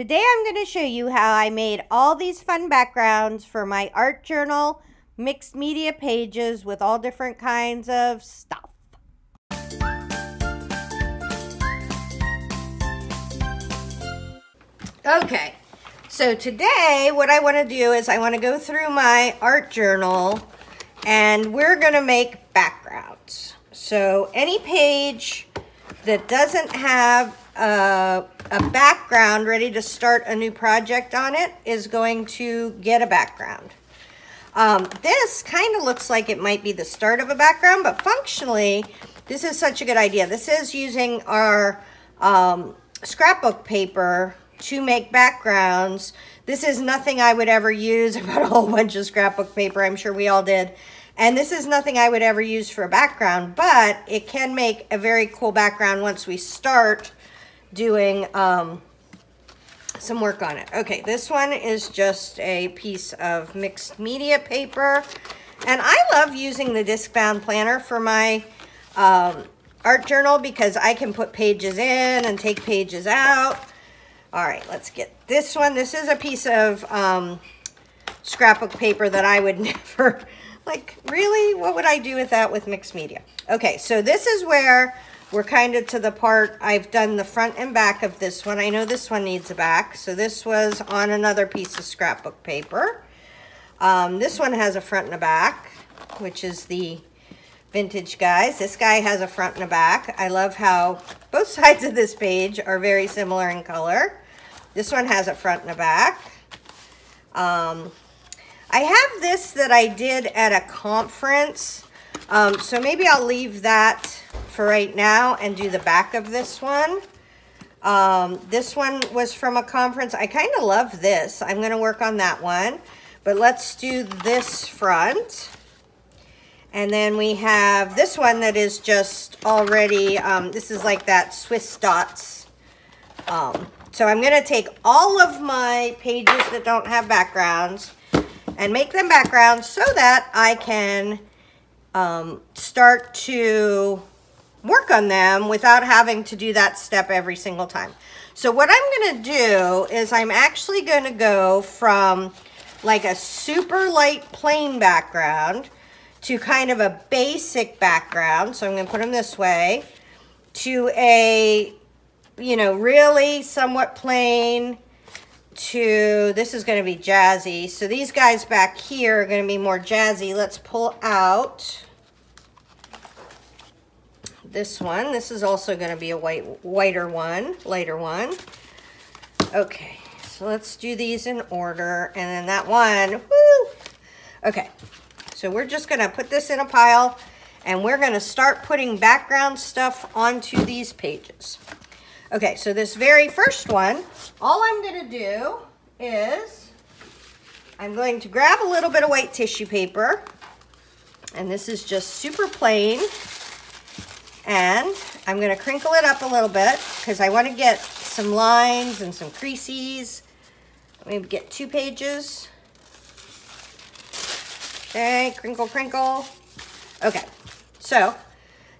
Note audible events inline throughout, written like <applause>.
Today I'm going to show you how I made all these fun backgrounds for my art journal mixed media pages with all different kinds of stuff. Okay, so today what I want to do is I want to go through my art journal and we're going to make backgrounds. So any page that doesn't have a, a background ready to start a new project on it is going to get a background. Um, this kind of looks like it might be the start of a background, but functionally, this is such a good idea. This is using our um, scrapbook paper to make backgrounds. This is nothing I would ever use. <laughs> I bought a whole bunch of scrapbook paper. I'm sure we all did. And this is nothing I would ever use for a background, but it can make a very cool background once we start doing um, some work on it. Okay, this one is just a piece of mixed media paper. And I love using the disc bound planner for my um, art journal because I can put pages in and take pages out. All right, let's get this one. This is a piece of um, scrapbook paper that I would <laughs> never, like, really? What would I do with that with mixed media? Okay, so this is where we're kind of to the part, I've done the front and back of this one. I know this one needs a back, so this was on another piece of scrapbook paper. Um, this one has a front and a back, which is the vintage guys. This guy has a front and a back. I love how both <laughs> sides of this page are very similar in color. This one has a front and a back. Um, I have this that I did at a conference. Um, so maybe I'll leave that for right now and do the back of this one. Um, this one was from a conference. I kind of love this. I'm going to work on that one. But let's do this front. And then we have this one that is just already, um, this is like that Swiss dots um, so I'm going to take all of my pages that don't have backgrounds and make them backgrounds so that I can um, start to work on them without having to do that step every single time. So what I'm going to do is I'm actually going to go from like a super light plain background to kind of a basic background. So I'm going to put them this way to a you know, really somewhat plain to, this is going to be jazzy. So these guys back here are going to be more jazzy. Let's pull out this one. This is also going to be a white, whiter one, lighter one. Okay, so let's do these in order. And then that one, woo! Okay, so we're just going to put this in a pile and we're going to start putting background stuff onto these pages. Okay, so this very first one, all I'm going to do is I'm going to grab a little bit of white tissue paper. And this is just super plain. And I'm going to crinkle it up a little bit because I want to get some lines and some creases. Let me get two pages. Okay, crinkle, crinkle. Okay, so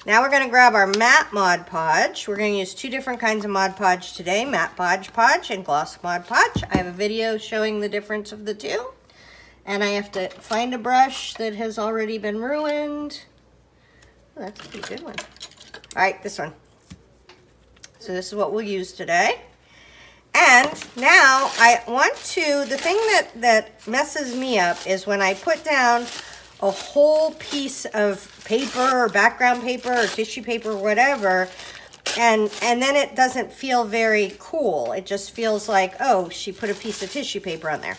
now we're going to grab our matte Mod Podge. We're going to use two different kinds of Mod Podge today, matte Podge Podge and gloss Mod Podge. I have a video showing the difference of the two. And I have to find a brush that has already been ruined. Oh, that's a pretty good one. All right, this one. So this is what we'll use today. And now I want to, the thing that, that messes me up is when I put down a whole piece of paper or background paper or tissue paper or whatever and and then it doesn't feel very cool it just feels like oh she put a piece of tissue paper on there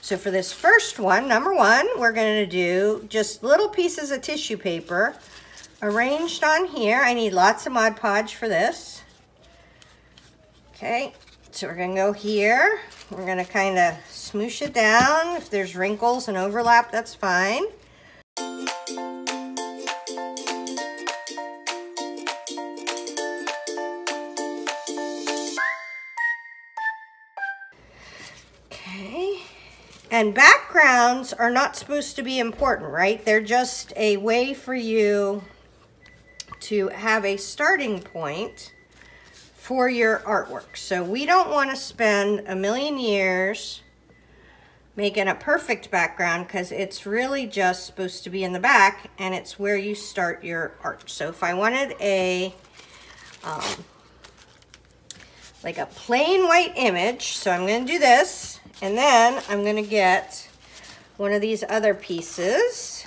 so for this first one number one we're going to do just little pieces of tissue paper arranged on here I need lots of Mod Podge for this okay so we're to go here we're to kind of smoosh it down if there's wrinkles and overlap that's fine Okay. And backgrounds are not supposed to be important, right? They're just a way for you to have a starting point for your artwork. So we don't want to spend a million years making a perfect background because it's really just supposed to be in the back and it's where you start your art. So if I wanted a, um, like a plain white image, so I'm going to do this and then I'm going to get one of these other pieces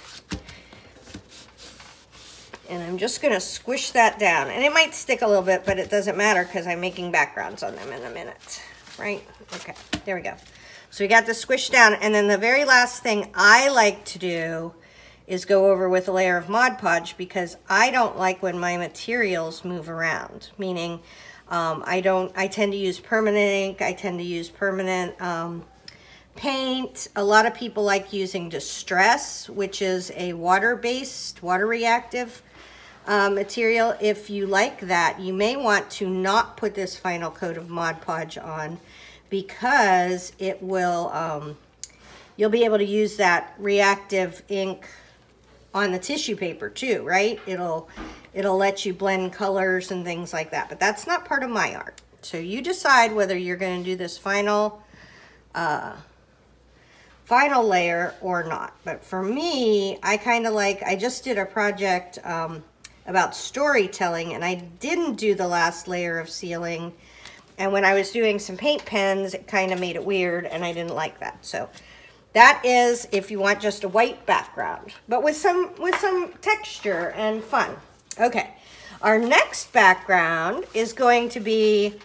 and I'm just gonna squish that down. And it might stick a little bit, but it doesn't matter because I'm making backgrounds on them in a minute, right? Okay, there we go. So we got the squish down. And then the very last thing I like to do is go over with a layer of Mod Podge because I don't like when my materials move around, meaning um, I don't, I tend to use permanent ink, I tend to use permanent um, paint. A lot of people like using Distress, which is a water-based, water-reactive uh, material. If you like that, you may want to not put this final coat of Mod Podge on because it will, um, you'll be able to use that reactive ink on the tissue paper too, right? It'll, it'll let you blend colors and things like that, but that's not part of my art. So you decide whether you're gonna do this final, uh, final layer or not. But for me, I kind of like, I just did a project um, about storytelling and I didn't do the last layer of sealing. And when I was doing some paint pens, it kind of made it weird and I didn't like that. So that is if you want just a white background, but with some, with some texture and fun. Okay, our next background is going to be,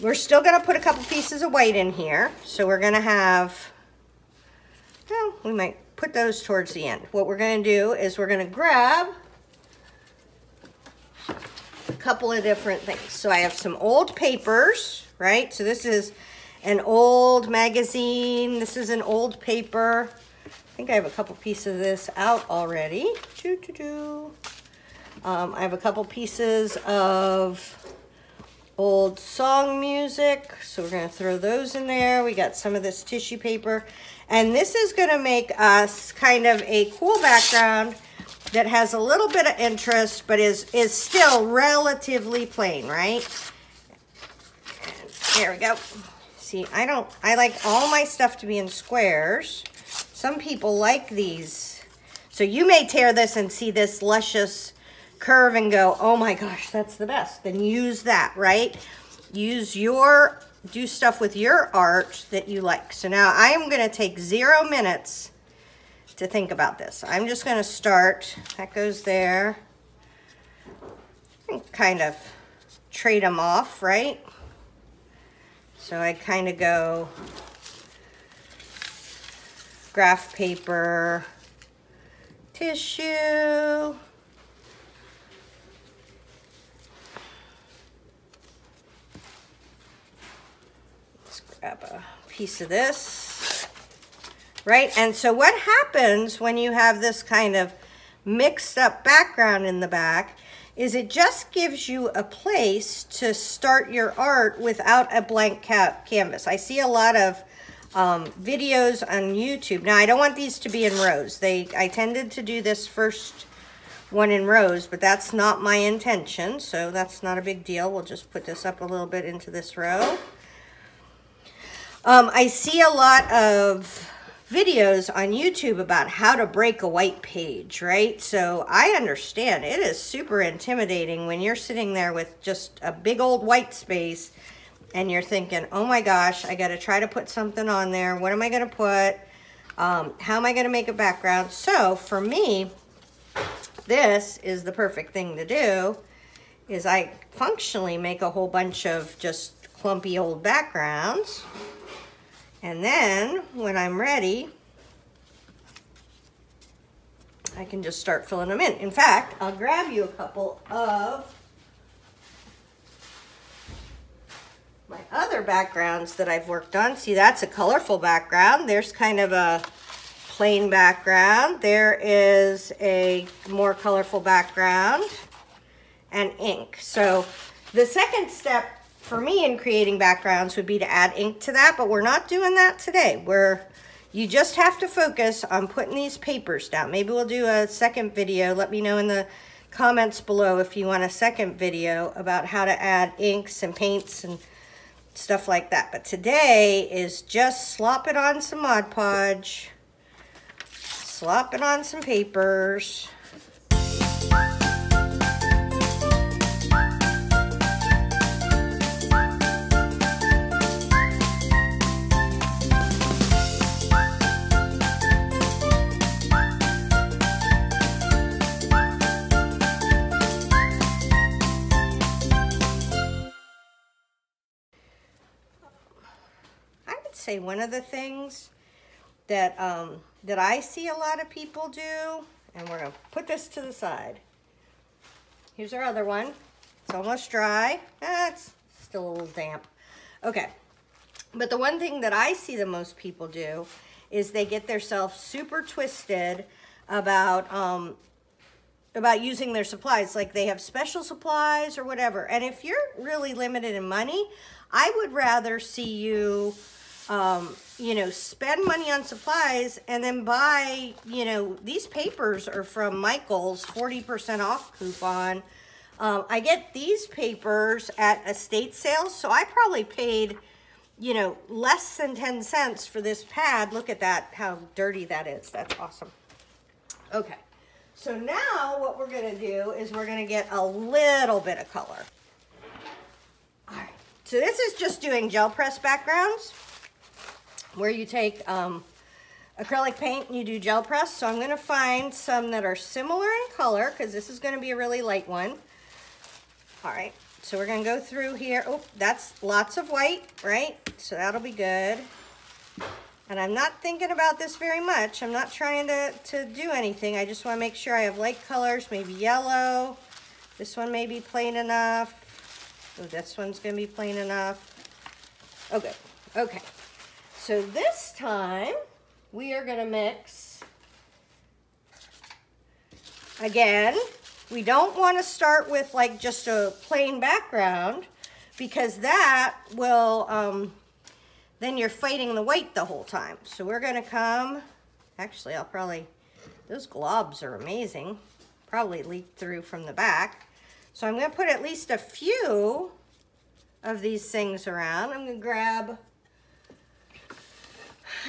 we're still gonna put a couple pieces of white in here. So we're gonna have, well, we might put those towards the end. What we're gonna do is we're gonna grab couple of different things. So I have some old papers, right? So this is an old magazine. This is an old paper. I think I have a couple pieces of this out already. Doo -doo -doo. Um, I have a couple pieces of old song music. So we're going to throw those in there. We got some of this tissue paper. And this is going to make us kind of a cool background that has a little bit of interest, but is, is still relatively plain, right? There we go. See, I don't, I like all my stuff to be in squares. Some people like these. So you may tear this and see this luscious curve and go, oh my gosh, that's the best. Then use that, right? Use your, do stuff with your art that you like. So now I am gonna take zero minutes to think about this. I'm just going to start, that goes there, and kind of trade them off, right? So I kind of go graph paper, tissue, let's grab a piece of this right? And so what happens when you have this kind of mixed up background in the back is it just gives you a place to start your art without a blank ca canvas. I see a lot of um, videos on YouTube. Now, I don't want these to be in rows. They, I tended to do this first one in rows, but that's not my intention, so that's not a big deal. We'll just put this up a little bit into this row. Um, I see a lot of videos on YouTube about how to break a white page, right? So I understand it is super intimidating when you're sitting there with just a big old white space and you're thinking, oh my gosh, I got to try to put something on there. What am I going to put? Um, how am I going to make a background? So for me, this is the perfect thing to do is I functionally make a whole bunch of just clumpy old backgrounds and then when I'm ready, I can just start filling them in. In fact, I'll grab you a couple of my other backgrounds that I've worked on. See, that's a colorful background. There's kind of a plain background. There is a more colorful background and ink. So the second step for me in creating backgrounds would be to add ink to that, but we're not doing that today. We're, you just have to focus on putting these papers down. Maybe we'll do a second video. Let me know in the comments below if you want a second video about how to add inks and paints and stuff like that. But today is just slop it on some Mod Podge, slop it on some papers, say one of the things that um, that I see a lot of people do, and we're gonna put this to the side. Here's our other one. It's almost dry. Eh, it's still a little damp. Okay, but the one thing that I see the most people do is they get themselves super twisted about um, about using their supplies. Like they have special supplies or whatever. And if you're really limited in money, I would rather see you um, you know, spend money on supplies and then buy, you know, these papers are from Michael's 40% off coupon. Um, I get these papers at estate sales, so I probably paid, you know, less than 10 cents for this pad. Look at that, how dirty that is. That's awesome. Okay, so now what we're gonna do is we're gonna get a little bit of color. All right, so this is just doing gel press backgrounds where you take um, acrylic paint and you do gel press. So I'm going to find some that are similar in color because this is going to be a really light one. All right, so we're going to go through here. Oh, that's lots of white, right? So that'll be good. And I'm not thinking about this very much. I'm not trying to, to do anything. I just want to make sure I have light colors, maybe yellow. This one may be plain enough. Oh, this one's going to be plain enough. Oh, good. Okay. So this time we are gonna mix, again, we don't wanna start with like just a plain background because that will, um, then you're fighting the white the whole time. So we're gonna come, actually I'll probably, those globs are amazing. Probably leaked through from the back. So I'm gonna put at least a few of these things around. I'm gonna grab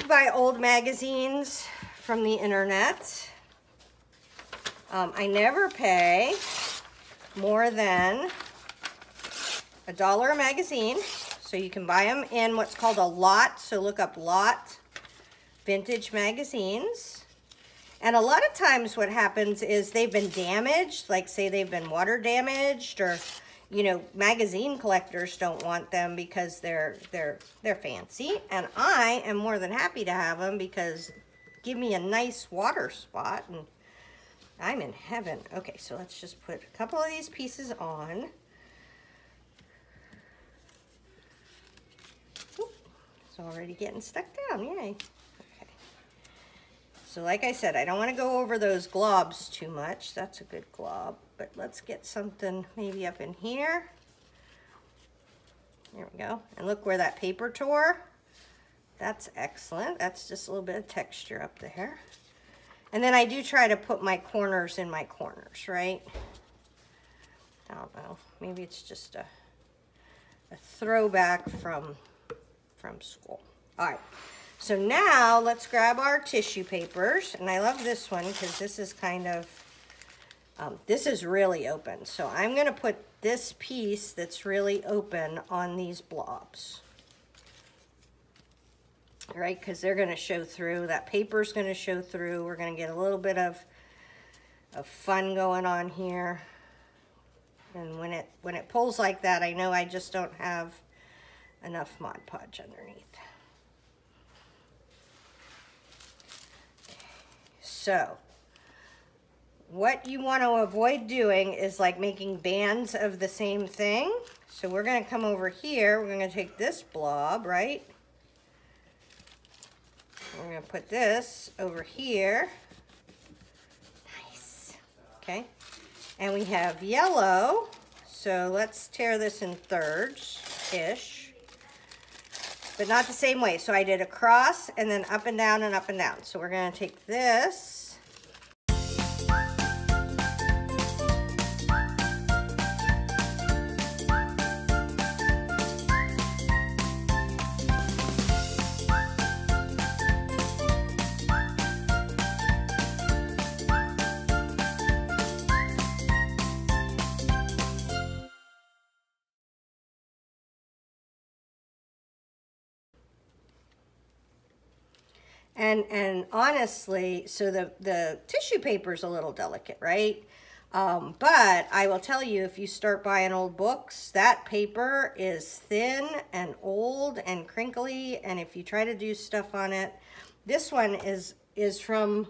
buy old magazines from the internet. Um, I never pay more than a dollar a magazine. So you can buy them in what's called a lot. So look up lot vintage magazines. And a lot of times what happens is they've been damaged, like say they've been water damaged or you know, magazine collectors don't want them because they're they're they're fancy, and I am more than happy to have them because give me a nice water spot and I'm in heaven. Okay, so let's just put a couple of these pieces on. it's already getting stuck down, yay. Okay. So like I said, I don't want to go over those globs too much. That's a good glob but let's get something maybe up in here. There we go. And look where that paper tore. That's excellent. That's just a little bit of texture up there. And then I do try to put my corners in my corners, right? I don't know. Maybe it's just a, a throwback from, from school. All right. So now let's grab our tissue papers. And I love this one because this is kind of um, this is really open, so I'm going to put this piece that's really open on these blobs. Right, because they're going to show through. That paper's going to show through. We're going to get a little bit of, of fun going on here. And when it when it pulls like that, I know I just don't have enough Mod Podge underneath. So, what you want to avoid doing is like making bands of the same thing. So we're going to come over here. We're going to take this blob, right? We're going to put this over here. Nice. Okay. And we have yellow. So let's tear this in thirds-ish. But not the same way. So I did across and then up and down and up and down. So we're going to take this And, and honestly, so the, the tissue paper is a little delicate, right? Um, but I will tell you, if you start buying old books, that paper is thin and old and crinkly. And if you try to do stuff on it, this one is, is from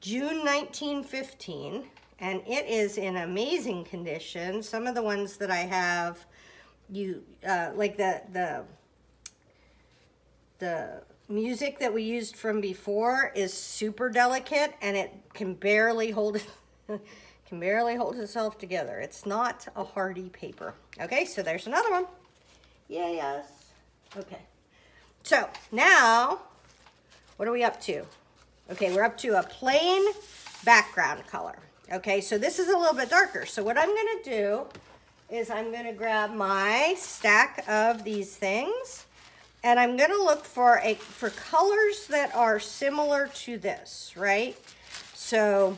June 1915 and it is in amazing condition. Some of the ones that I have, you, uh, like the, the, the music that we used from before is super delicate and it can barely hold <laughs> can barely hold itself together. It's not a hardy paper. Okay, so there's another one. Yeah, yes. Okay. So now, what are we up to? Okay, we're up to a plain background color. Okay, so this is a little bit darker. So what I'm gonna do is I'm gonna grab my stack of these things and I'm gonna look for a for colors that are similar to this, right? So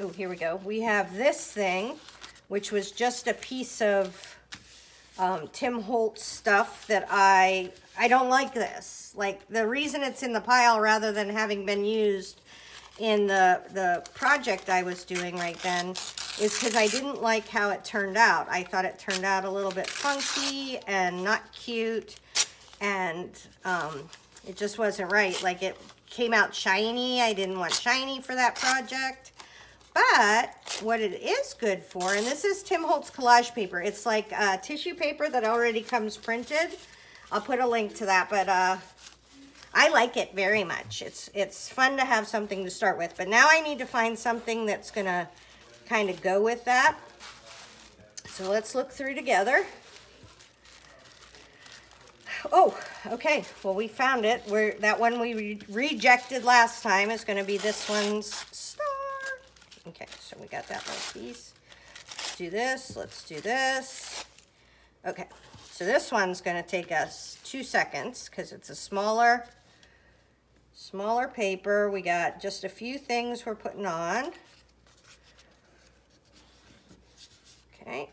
oh, here we go. We have this thing, which was just a piece of um, Tim Holtz stuff that I, I don't like this. Like the reason it's in the pile rather than having been used in the, the project I was doing right then is because I didn't like how it turned out. I thought it turned out a little bit funky and not cute and um, it just wasn't right. Like it came out shiny. I didn't want shiny for that project. But what it is good for, and this is Tim Holtz collage paper. It's like uh, tissue paper that already comes printed. I'll put a link to that, but uh, I like it very much. It's, it's fun to have something to start with. But now I need to find something that's going to kind of go with that. So let's look through together. Oh, okay. Well, we found it. Where that one we re rejected last time is going to be this one's star. Okay, so we got that little piece. Let's do this, let's do this. Okay, so this one's gonna take us two seconds because it's a smaller, smaller paper. We got just a few things we're putting on. Okay,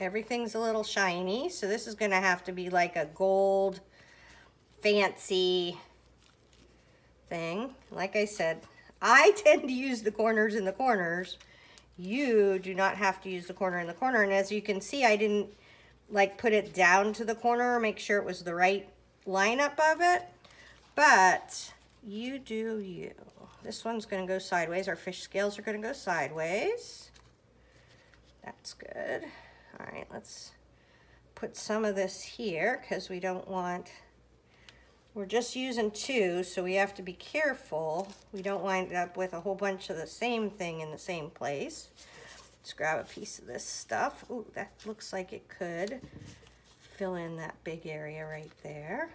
everything's a little shiny, so this is gonna have to be like a gold, fancy thing. Like I said, I <laughs> tend to use the corners in the corners. You do not have to use the corner in the corner. And as you can see, I didn't like put it down to the corner or make sure it was the right lineup of it. But you do you. This one's going to go sideways. Our fish scales are going to go sideways. That's good. All right, let's put some of this here because we don't want we're just using two, so we have to be careful. We don't wind up with a whole bunch of the same thing in the same place. Let's grab a piece of this stuff. Ooh, that looks like it could fill in that big area right there.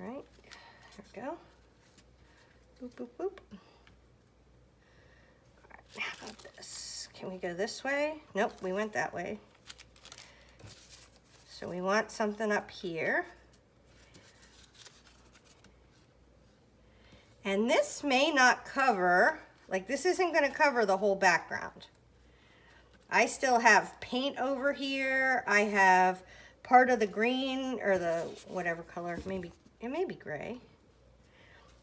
Right, there we go. Boop, boop, boop. All right, how about this? Can we go this way? Nope, we went that way. So we want something up here. And this may not cover, like this isn't gonna cover the whole background. I still have paint over here. I have part of the green or the whatever color, maybe, it may be gray.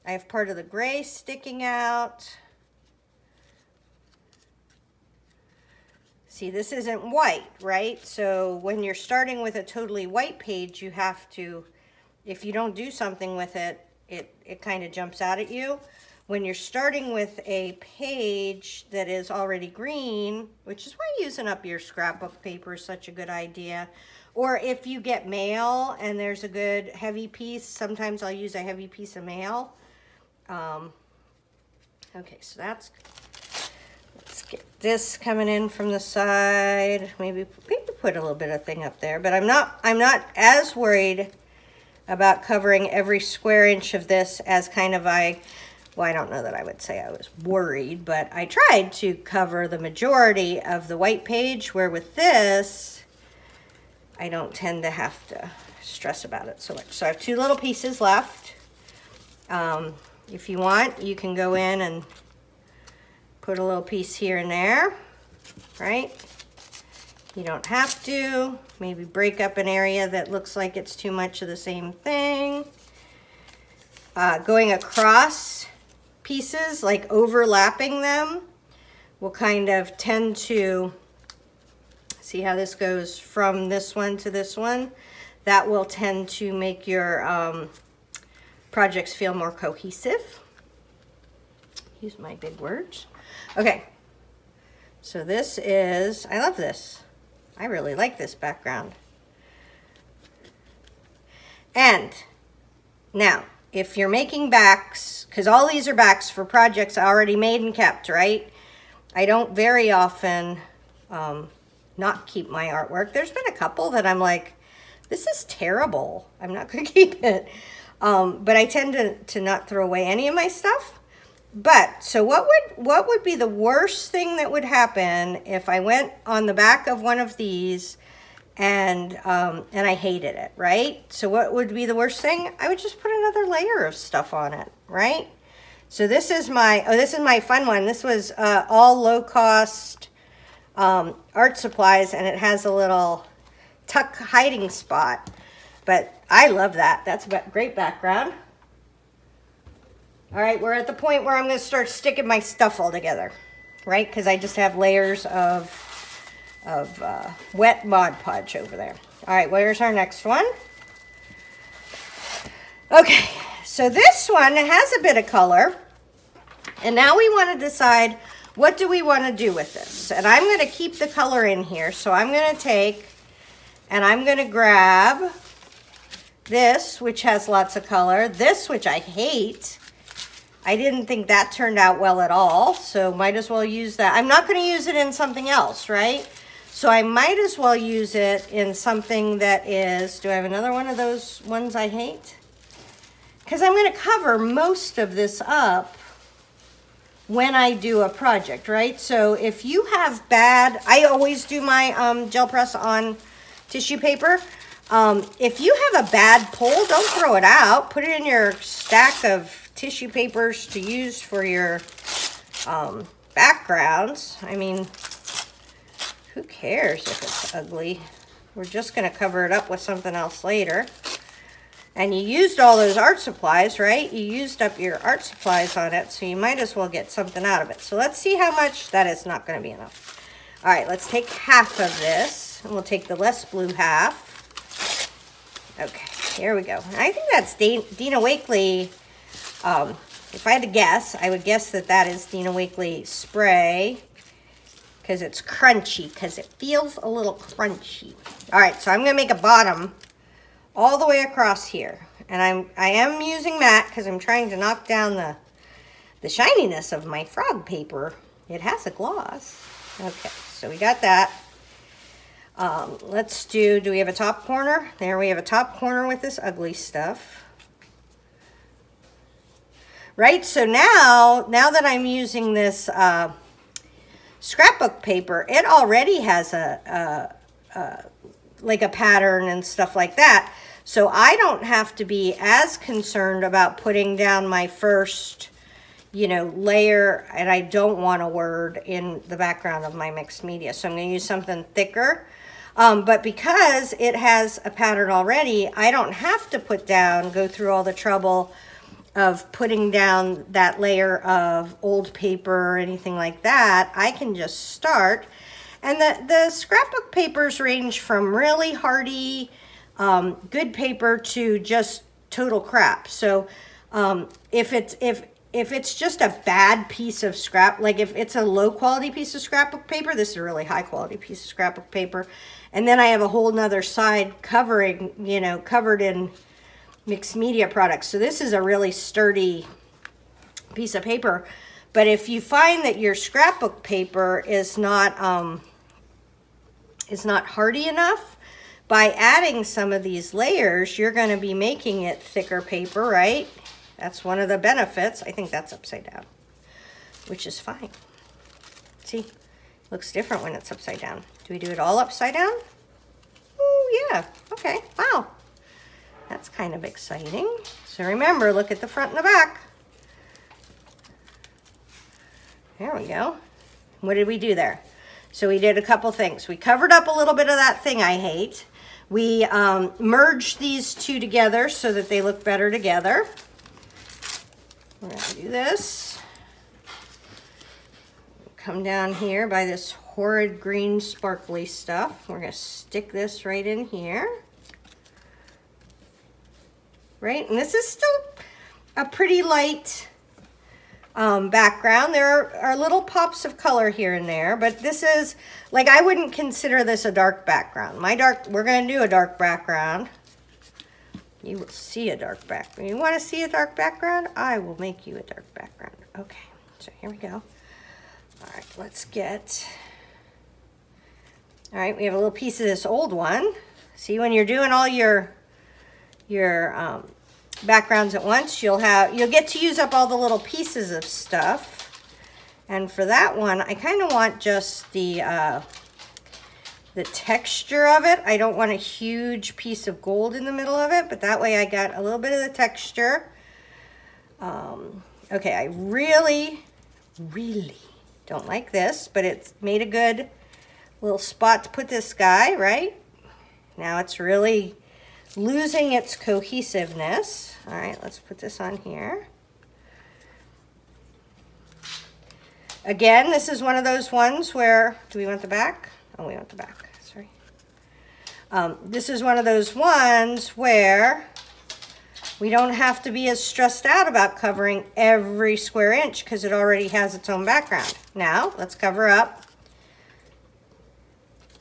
I have part of the gray sticking out. See, this isn't white, right? So when you're starting with a totally white page, you have to, if you don't do something with it, it, it kind of jumps out at you. When you're starting with a page that is already green, which is why using up your scrapbook paper is such a good idea. Or if you get mail and there's a good heavy piece, sometimes I'll use a heavy piece of mail. Um, okay, so that's, let's get this coming in from the side. Maybe, maybe put a little bit of thing up there, but I'm not, I'm not as worried about covering every square inch of this as kind of I, well, I don't know that I would say I was worried, but I tried to cover the majority of the white page, where with this, I don't tend to have to stress about it so much. So I have two little pieces left. Um, if you want, you can go in and put a little piece here and there, right? You don't have to. Maybe break up an area that looks like it's too much of the same thing. uh, going across pieces, like overlapping them, will kind of tend to, see how this goes from this one to this one? That will tend to make your um, projects feel more cohesive. Use my big words. Okay, so this is, I love this. I really like this background. And now, if you're making backs, because all these are backs for projects already made and kept, right? I don't very often um, not keep my artwork. There's been a couple that I'm like, this is terrible. I'm not going <laughs> to keep it. Um, but I tend to, to not throw away any of my stuff. But, so what would, what would be the worst thing that would happen if I went on the back of one of these and, um, and I hated it, right? So what would be the worst thing? I would just put another layer of stuff on it, right? So this is my, oh, this is my fun one. This was uh, all low cost um, art supplies and it has a little tuck hiding spot. But I love that. That's a great background. All right, we're at the point where I'm going to start sticking my stuff all together, right? Because I just have layers of, of uh, wet Mod Podge over there. All right, where's our next one? Okay, so this one has a bit of color. And now we want to decide what do we want to do with this. And I'm going to keep the color in here. So I'm going to take and I'm going to grab this, which has lots of color. This, which I hate. I didn't think that turned out well at all, so might as well use that. I'm not going to use it in something else, right? So I might as well use it in something that is, do I have another one of those ones I hate? Because I'm going to cover most of this up when I do a project, right? So if you have bad, I always do my um, gel press on tissue paper. Um, if you have a bad pull, don't throw it out. Put it in your stack of tissue papers to use for your um, backgrounds. I mean, who cares if it's ugly? We're just going to cover it up with something else later. And you used all those art supplies, right? You used up your art supplies on it, so you might as well get something out of it. So let's see how much. That is not going to be enough. All right, let's take half of this, and we'll take the less blue half. Okay, here we go. I think that's Dina Wakley um, if I had to guess, I would guess that that is Dina Wakley spray because it's crunchy, because it feels a little crunchy. All right, so I'm going to make a bottom all the way across here. And I'm, I am using matte because I'm trying to knock down the, the shininess of my frog paper. It has a gloss. Okay, so we got that. Um, let's do, do we have a top corner? There we have a top corner with this ugly stuff right? So now, now that I'm using this uh, scrapbook paper, it already has a, a, a, like a pattern and stuff like that. So I don't have to be as concerned about putting down my first, you know, layer, and I don't want a word in the background of my mixed media. So I'm going to use something thicker. Um, but because it has a pattern already, I don't have to put down, go through all the trouble of putting down that layer of old paper or anything like that, I can just start. And the, the scrapbook papers range from really hardy, um, good paper to just total crap. So um, if it's if if it's just a bad piece of scrap, like if it's a low quality piece of scrapbook paper, this is a really high quality piece of scrapbook paper. And then I have a whole nother side covering, you know, covered in mixed media products. So this is a really sturdy piece of paper. But if you find that your scrapbook paper is not um, is not hardy enough, by adding some of these layers, you're going to be making it thicker paper, right? That's one of the benefits. I think that's upside down, which is fine. See, looks different when it's upside down. Do we do it all upside down? Oh, yeah. Okay. Wow. That's kind of exciting. So remember, look at the front and the back. There we go. What did we do there? So we did a couple things. We covered up a little bit of that thing I hate. We um, merged these two together so that they look better together. We're gonna do this. Come down here by this horrid green sparkly stuff. We're gonna stick this right in here. Right, and this is still a pretty light um, background. There are, are little pops of color here and there, but this is, like I wouldn't consider this a dark background. My dark, we're gonna do a dark background. You will see a dark background. You wanna see a dark background? I will make you a dark background. Okay, so here we go. All right, let's get, all right, we have a little piece of this old one. See, when you're doing all your, your um, backgrounds at once, you'll have, you'll get to use up all the little pieces of stuff. And for that one, I kind of want just the, uh, the texture of it. I don't want a huge piece of gold in the middle of it, but that way I got a little bit of the texture. Um, okay, I really, really don't like this, but it's made a good little spot to put this guy, right? Now it's really losing its cohesiveness. All right, let's put this on here. Again, this is one of those ones where, do we want the back? Oh, we want the back, sorry. Um, this is one of those ones where we don't have to be as stressed out about covering every square inch because it already has its own background. Now, let's cover up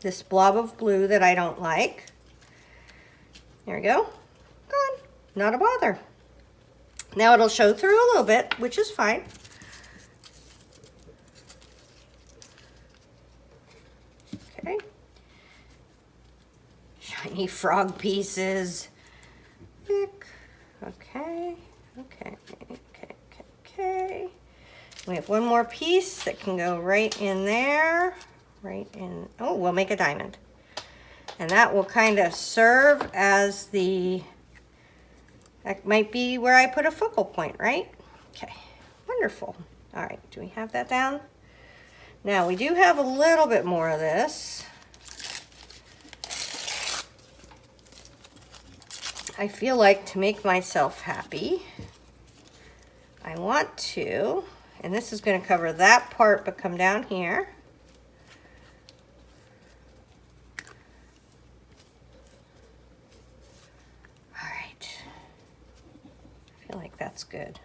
this blob of blue that I don't like. There we go. Gone. Not a bother. Now it'll show through a little bit, which is fine. Okay. Shiny frog pieces. Okay, okay, okay, okay, okay. We have one more piece that can go right in there. Right in, oh, we'll make a diamond. And that will kind of serve as the, that might be where I put a focal point, right? Okay, wonderful. All right, do we have that down? Now we do have a little bit more of this. I feel like to make myself happy, I want to, and this is gonna cover that part but come down here. That's good.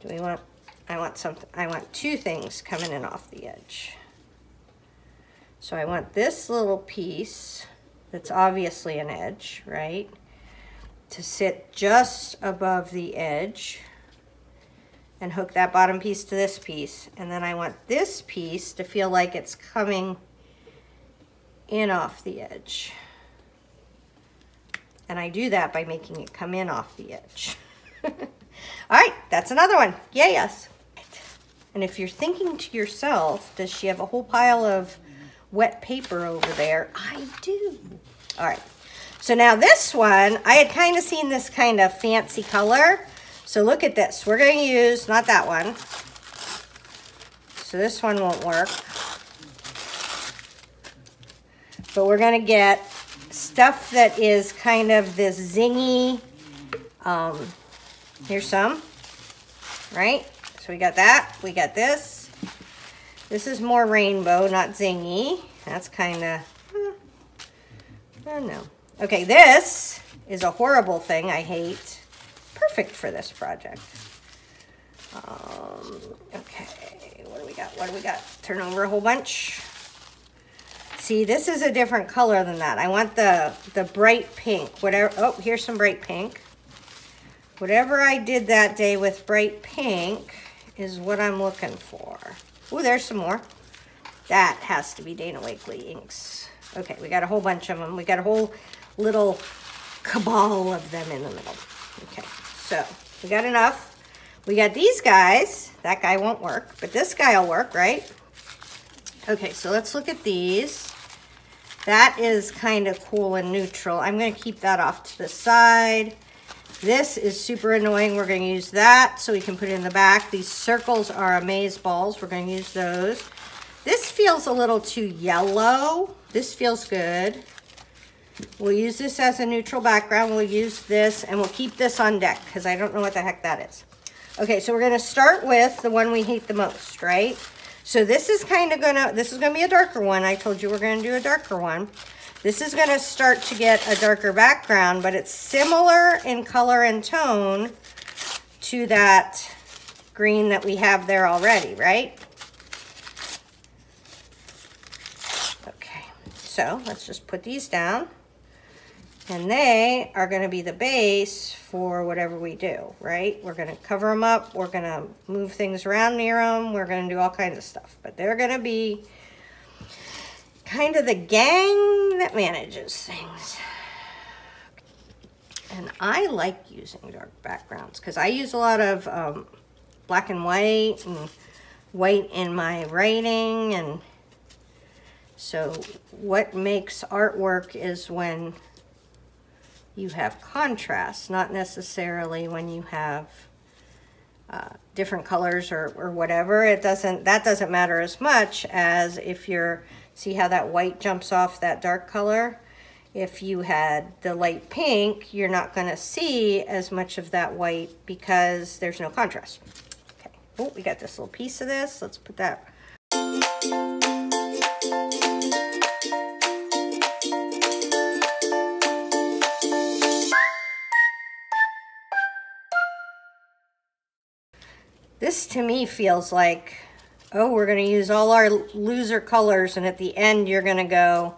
Do we want, I want something, I want two things coming in off the edge. So I want this little piece that's obviously an edge, right? To sit just above the edge and hook that bottom piece to this piece. And then I want this piece to feel like it's coming in off the edge. And I do that by making it come in off the edge. <laughs> <laughs> All right, that's another one. Yay, yes. And if you're thinking to yourself, does she have a whole pile of wet paper over there? I do. All right. So now this one, I had kind of seen this kind of fancy color. So look at this. We're going to use, not that one. So this one won't work. But we're going to get stuff that is kind of this zingy, um, Here's some, right? So we got that. We got this. This is more rainbow, not zingy. That's kind of, hmm, I don't know. Okay, this is a horrible thing I hate. Perfect for this project. Um, okay, what do we got? What do we got? Turn over a whole bunch. See, this is a different color than that. I want the, the bright pink, whatever. Oh, here's some bright pink. Whatever I did that day with bright pink is what I'm looking for. Oh, there's some more. That has to be Dina Wakley inks. Okay, we got a whole bunch of them. We got a whole little cabal of them in the middle. Okay, so we got enough. We got these guys. That guy won't work, but this guy will work, right? Okay, so let's look at these. That is kind of cool and neutral. I'm going to keep that off to the side. This is super annoying. We're going to use that so we can put it in the back. These circles are amaze balls. We're going to use those. This feels a little too yellow. This feels good. We'll use this as a neutral background. We'll use this and we'll keep this on deck because I don't know what the heck that is. Okay, so we're gonna start with the one we hate the most, right? So this is kind of gonna, this is gonna be a darker one. I told you we're gonna do a darker one. This is gonna start to get a darker background, but it's similar in color and tone to that green that we have there already, right? Okay, so let's just put these down. And they are going to be the base for whatever we do, right? We're going to cover them up. We're going to move things around near them. We're going to do all kinds of stuff. But they're going to be kind of the gang that manages things. And I like using dark backgrounds because I use a lot of um, black and white and white in my writing. And so what makes artwork is when you have contrast, not necessarily when you have uh, different colors or, or whatever. It doesn't, that doesn't matter as much as if you're, see how that white jumps off that dark color? If you had the light pink, you're not gonna see as much of that white because there's no contrast. Okay, oh, we got this little piece of this. Let's put that This to me feels like, oh, we're going to use all our loser colors and at the end you're going to go,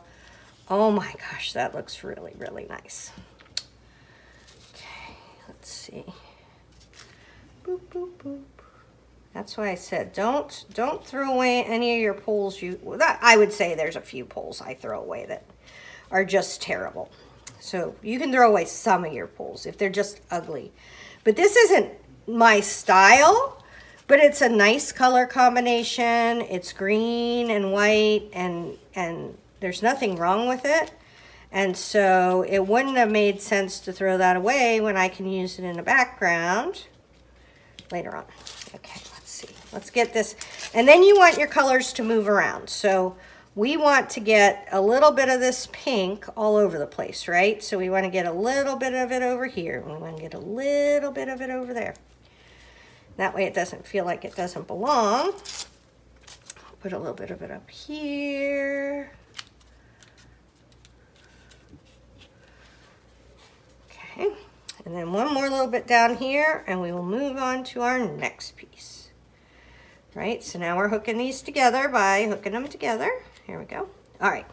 oh my gosh, that looks really, really nice. Okay, let's see. Boop, boop, boop. That's why I said don't don't throw away any of your poles. You that I would say there's a few poles I throw away that are just terrible. So you can throw away some of your poles if they're just ugly. But this isn't my style. But it's a nice color combination. It's green and white and, and there's nothing wrong with it. And so it wouldn't have made sense to throw that away when I can use it in the background later on. Okay, let's see. Let's get this. And then you want your colors to move around. So we want to get a little bit of this pink all over the place, right? So we want to get a little bit of it over here. We want to get a little bit of it over there. That way it doesn't feel like it doesn't belong. Put a little bit of it up here. Okay, and then one more little bit down here and we will move on to our next piece. Right, so now we're hooking these together by hooking them together. Here we go. All right,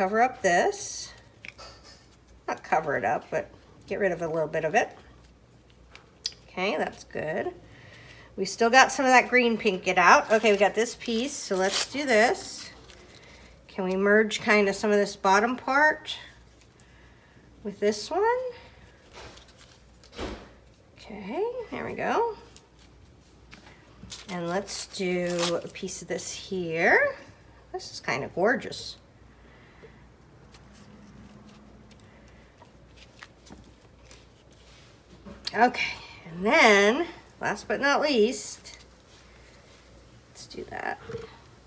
cover up this. Not cover it up, but get rid of a little bit of it. Okay, that's good. We still got some of that green pink get out. Okay, we got this piece, so let's do this. Can we merge kind of some of this bottom part with this one? Okay, there we go. And let's do a piece of this here. This is kind of gorgeous. Okay, and then, last but not least, let's do that.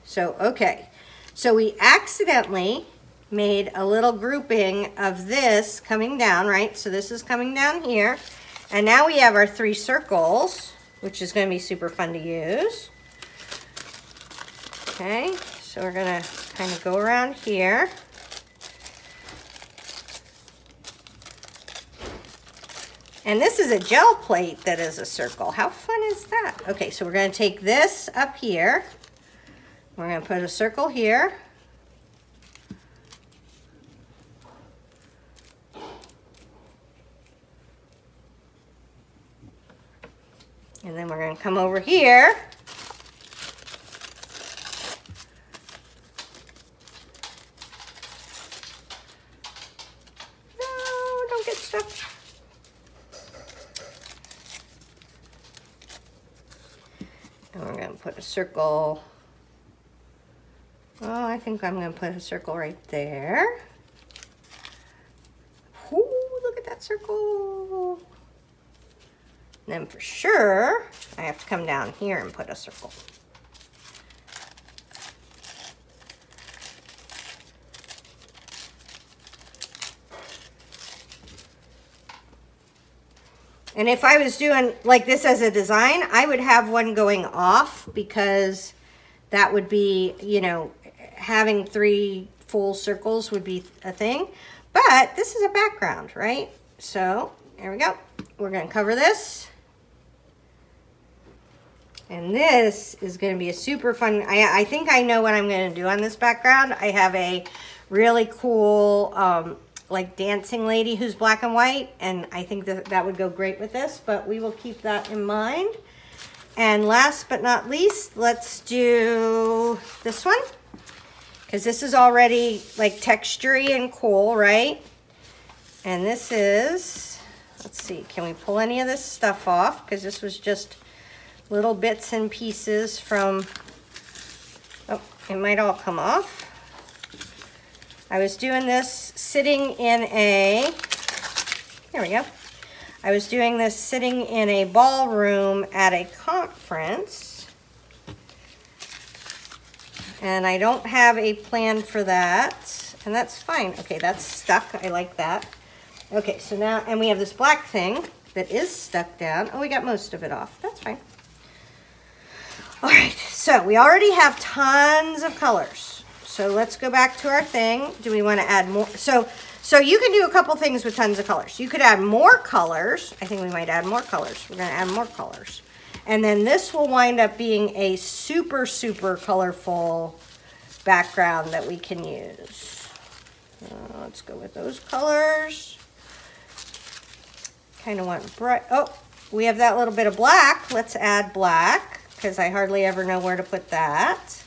So, okay, so we accidentally made a little grouping of this coming down, right? So this is coming down here. And now we have our three circles, which is gonna be super fun to use. Okay, so we're gonna kind of go around here. And this is a gel plate that is a circle. How fun is that? Okay, so we're gonna take this up here. We're gonna put a circle here. And then we're gonna come over here. No, don't get stuck. And we're gonna put a circle Oh, I think I'm gonna put a circle right there. Ooh, look at that circle. And then for sure, I have to come down here and put a circle. And if I was doing like this as a design, I would have one going off because that would be, you know, having three full circles would be a thing. But this is a background, right? So here we go. We're gonna cover this. And this is gonna be a super fun, I, I think I know what I'm gonna do on this background. I have a really cool um, like dancing lady who's black and white and I think that that would go great with this but we will keep that in mind. And last but not least let's do this one. Because this is already like textury and cool right? And this is let's see can we pull any of this stuff off? Because this was just little bits and pieces from oh it might all come off I was doing this sitting in a, here we go. I was doing this sitting in a ballroom at a conference. And I don't have a plan for that. And that's fine. Okay, that's stuck. I like that. Okay, so now, and we have this black thing that is stuck down. Oh, we got most of it off. That's fine. All right, so we already have tons of colors. So let's go back to our thing. Do we want to add more? So, so you can do a couple things with tons of colors. You could add more colors. I think we might add more colors. We're going to add more colors. And then this will wind up being a super, super colorful background that we can use. Uh, let's go with those colors. Kind of want bright. Oh, we have that little bit of black. Let's add black because I hardly ever know where to put that.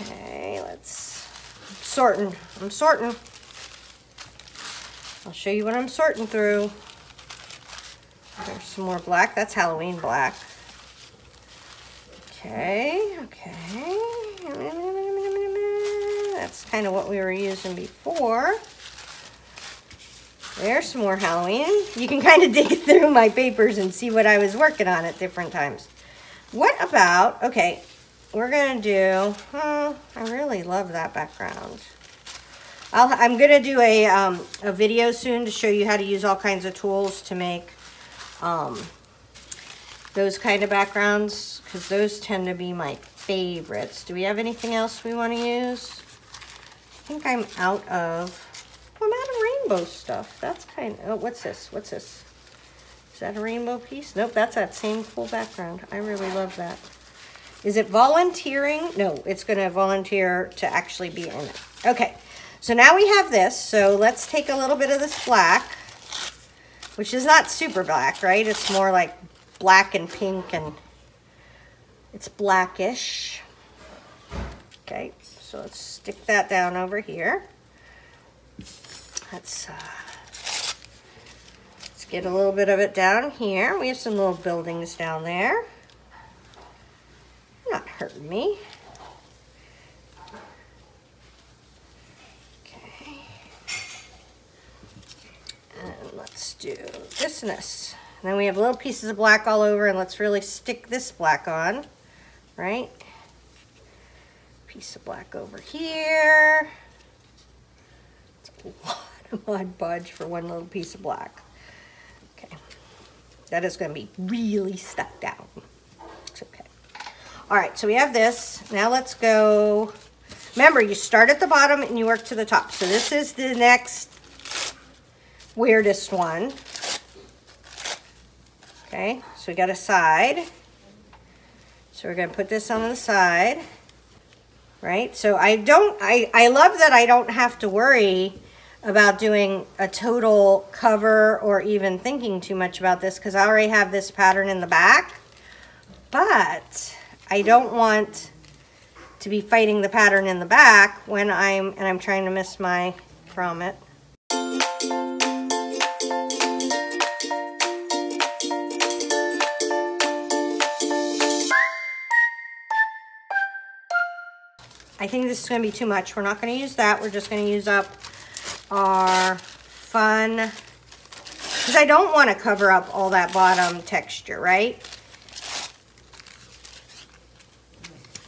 Okay, sorting, I'm sorting. I'll show you what I'm sorting through. There's some more black, that's Halloween black. Okay, okay. That's kind of what we were using before. There's some more Halloween. You can kind of <laughs> dig through my papers and see what I was working on at different times. What about, okay, we're gonna do, I really love that background. i am gonna do a, um, a video soon to show you how to use all kinds of tools to make um, those kind of backgrounds because those tend to be my favorites. Do we have anything else we want to use? I think I'm out of, I'm out of rainbow stuff. That's kind of, oh, what's this? What's this? Is that a rainbow piece? Nope, that's that same cool background. I really love that. Is it volunteering? No, it's going to volunteer to actually be in it. Okay, so now we have this. So let's take a little bit of this black, which is not super black, right? It's more like black and pink and it's blackish. Okay, so let's stick that down over here. Let's, uh, let's get a little bit of it down here. We have some little buildings down there not hurting me. Okay. And let's do this and this. And then we have little pieces of black all over and let's really stick this black on, right? Piece of black over here. It's a lot of Mod Podge for one little piece of black. Okay. That is going to be really stuck down. All right, so we have this. Now let's go. Remember, you start at the bottom and you work to the top. So this is the next weirdest one. Okay, so we got a side. So we're gonna put this on the side, right? So I don't, I, I love that I don't have to worry about doing a total cover or even thinking too much about this because I already have this pattern in the back. But I don't want to be fighting the pattern in the back when I'm, and I'm trying to miss my grommet. I think this is gonna be too much. We're not gonna use that. We're just gonna use up our fun, because I don't wanna cover up all that bottom texture, right?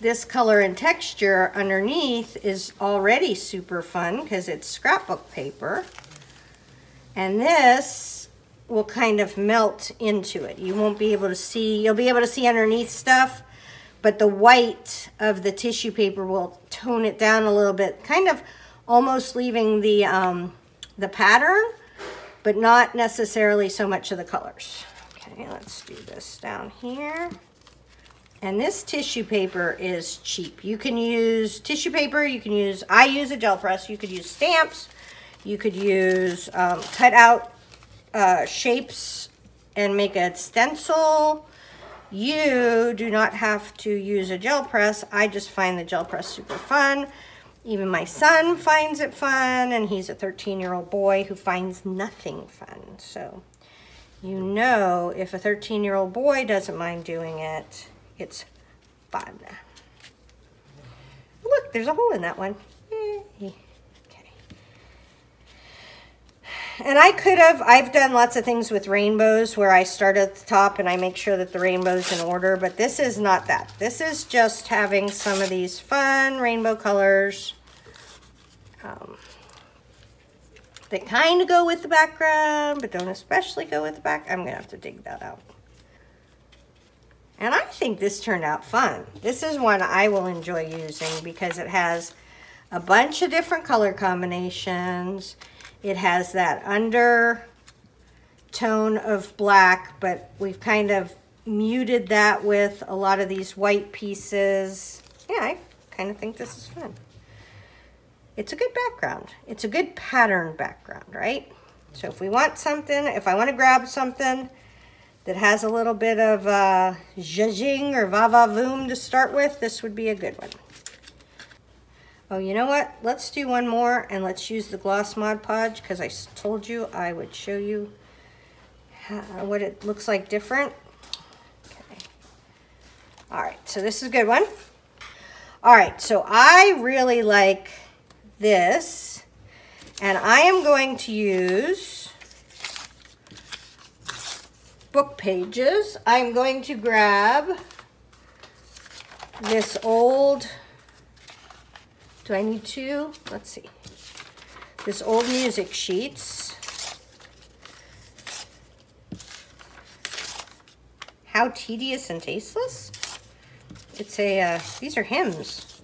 This color and texture underneath is already super fun because it's scrapbook paper. And this will kind of melt into it. You won't be able to see, you'll be able to see underneath stuff, but the white of the tissue paper will tone it down a little bit, kind of almost leaving the, um, the pattern, but not necessarily so much of the colors. Okay, let's do this down here. And this tissue paper is cheap. You can use tissue paper, you can use, I use a gel press, you could use stamps, you could use um, cut out uh, shapes and make a stencil. You do not have to use a gel press. I just find the gel press super fun. Even my son finds it fun, and he's a 13-year-old boy who finds nothing fun. So you know if a 13-year-old boy doesn't mind doing it, it's fun. Look, there's a hole in that one. Okay. And I could have, I've done lots of things with rainbows where I start at the top and I make sure that the rainbow's in order, but this is not that. This is just having some of these fun rainbow colors um, that kind of go with the background, but don't especially go with the back. I'm going to have to dig that out. And I think this turned out fun. This is one I will enjoy using because it has a bunch of different color combinations. It has that under tone of black, but we've kind of muted that with a lot of these white pieces. Yeah, I kind of think this is fun. It's a good background. It's a good pattern background, right? So if we want something, if I want to grab something that has a little bit of uh, zhuzhing or va-va-voom to start with, this would be a good one. Oh, you know what? Let's do one more and let's use the gloss Mod Podge because I told you I would show you how, what it looks like different. Okay. All right, so this is a good one. All right, so I really like this and I am going to use book pages. I'm going to grab this old, do I need two? Let's see. This old music sheets. How tedious and tasteless? It's a, uh, these are hymns.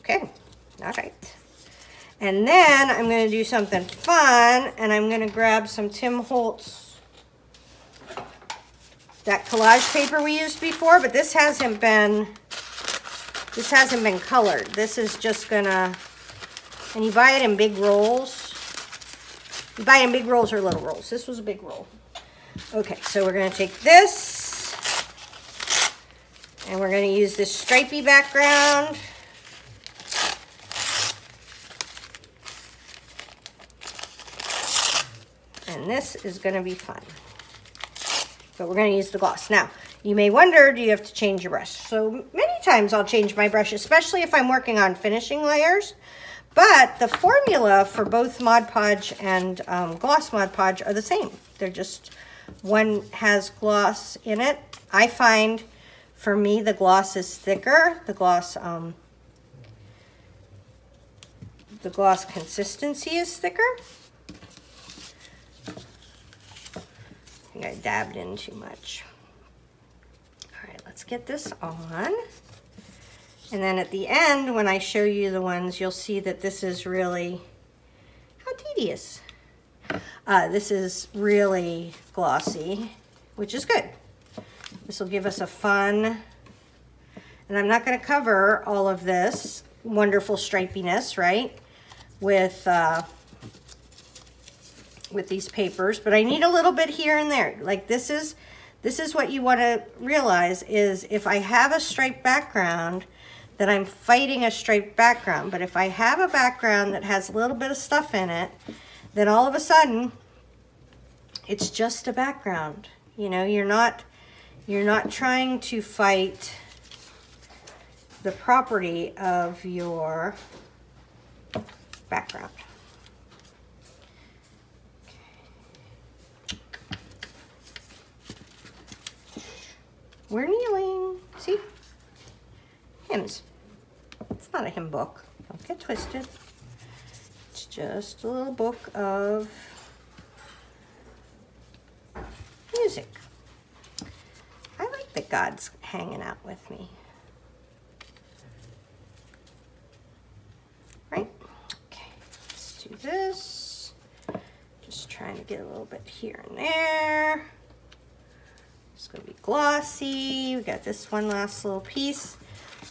Okay, all right. And then I'm gonna do something fun and I'm gonna grab some Tim Holtz that collage paper we used before, but this hasn't been, this hasn't been colored. This is just gonna, and you buy it in big rolls. You buy in big rolls or little rolls. This was a big roll. Okay, so we're gonna take this, and we're gonna use this stripy background. And this is gonna be fun but we're going to use the gloss. Now, you may wonder, do you have to change your brush? So many times I'll change my brush, especially if I'm working on finishing layers. But the formula for both Mod Podge and um, Gloss Mod Podge are the same. They're just, one has gloss in it. I find, for me, the gloss is thicker. The gloss, um, the gloss consistency is thicker. Think I dabbed in too much. All right, let's get this on. And then at the end, when I show you the ones, you'll see that this is really, how tedious. Uh, this is really glossy, which is good. This will give us a fun, and I'm not gonna cover all of this wonderful stripiness, right? With uh, with these papers, but I need a little bit here and there. Like this is, this is what you want to realize is if I have a striped background, that I'm fighting a striped background. But if I have a background that has a little bit of stuff in it, then all of a sudden, it's just a background. You know, you're not, you're not trying to fight the property of your background. We're kneeling. See? Hymns. It's not a hymn book. Don't get twisted. It's just a little book of music. I like that God's hanging out with me. Right? Okay, let's do this. Just trying to get a little bit here and there. Gonna be glossy. We got this one last little piece.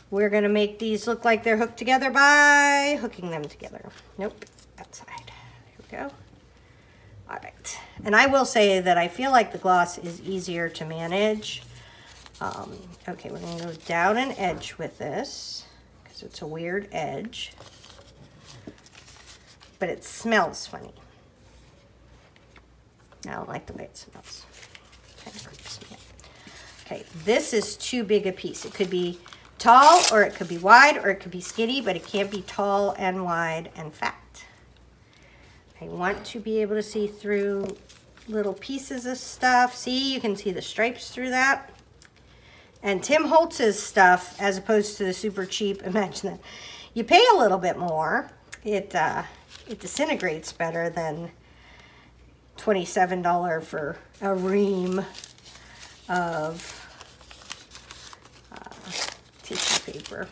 We're gonna make these look like they're hooked together by hooking them together. Nope, outside. Here we go. All right, and I will say that I feel like the gloss is easier to manage. Um, okay, we're gonna go down an edge with this because it's a weird edge, but it smells funny. I don't like the way it smells. Kind of creeps me out. Okay, this is too big a piece. It could be tall or it could be wide or it could be skinny, but it can't be tall and wide and fat. I want to be able to see through little pieces of stuff. See, you can see the stripes through that. And Tim Holtz's stuff, as opposed to the super cheap, <laughs> imagine that. You pay a little bit more, it, uh, it disintegrates better than $27 for a ream of tissue paper.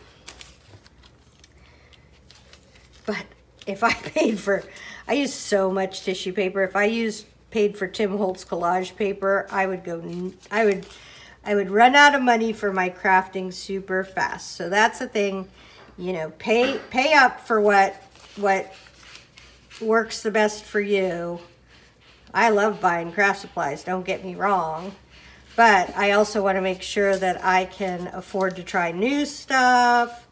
But if I <laughs> paid for, I use so much tissue paper. If I used paid for Tim Holtz collage paper, I would go, I would, I would run out of money for my crafting super fast. So that's the thing, you know, pay, pay up for what, what works the best for you. I love buying craft supplies, don't get me wrong. But I also want to make sure that I can afford to try new stuff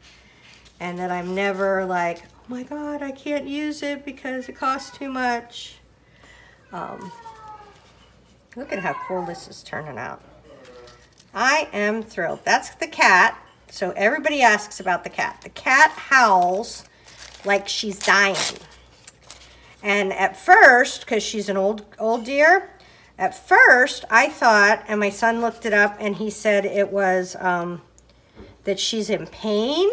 and that I'm never like, oh my God, I can't use it because it costs too much. Um, look at how cool this is turning out. I am thrilled. That's the cat. So everybody asks about the cat. The cat howls like she's dying. And at first, because she's an old old dear, at first, I thought, and my son looked it up, and he said it was um, that she's in pain.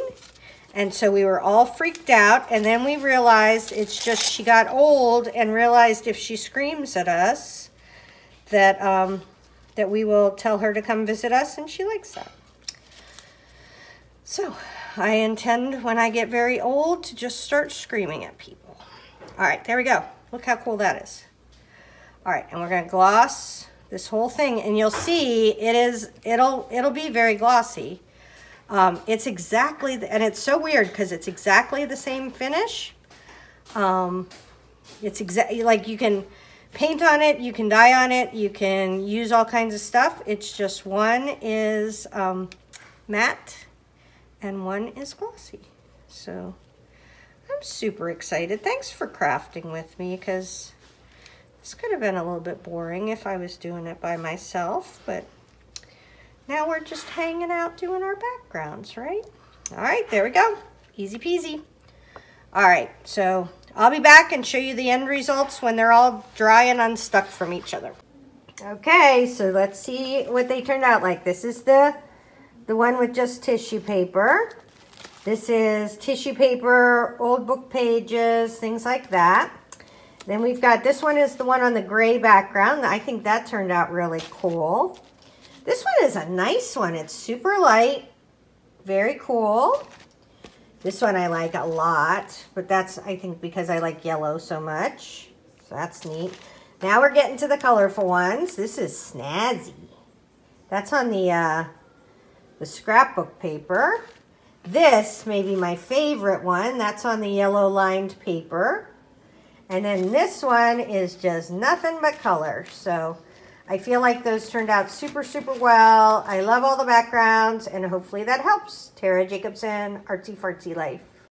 And so we were all freaked out. And then we realized it's just she got old and realized if she screams at us, that, um, that we will tell her to come visit us, and she likes that. So I intend when I get very old to just start screaming at people. All right, there we go. Look how cool that is. All right, and we're gonna gloss this whole thing and you'll see it is, it'll, it'll be very glossy. Um, it's exactly, the, and it's so weird because it's exactly the same finish. Um, it's exactly, like you can paint on it, you can dye on it, you can use all kinds of stuff. It's just one is um, matte and one is glossy. So I'm super excited. Thanks for crafting with me because this could have been a little bit boring if I was doing it by myself, but now we're just hanging out doing our backgrounds, right? All right, there we go. Easy peasy. All right, so I'll be back and show you the end results when they're all dry and unstuck from each other. Okay, so let's see what they turned out like. This is the, the one with just tissue paper. This is tissue paper, old book pages, things like that. Then we've got, this one is the one on the gray background. I think that turned out really cool. This one is a nice one. It's super light, very cool. This one I like a lot, but that's, I think, because I like yellow so much. So that's neat. Now we're getting to the colorful ones. This is snazzy. That's on the, uh, the scrapbook paper. This may be my favorite one. That's on the yellow lined paper. And then this one is just nothing but color. So I feel like those turned out super, super well. I love all the backgrounds and hopefully that helps. Tara Jacobsen, Artsy Fartsy Life.